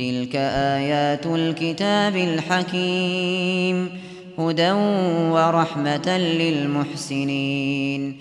تلك آيات الكتاب الحكيم هدى ورحمة للمحسنين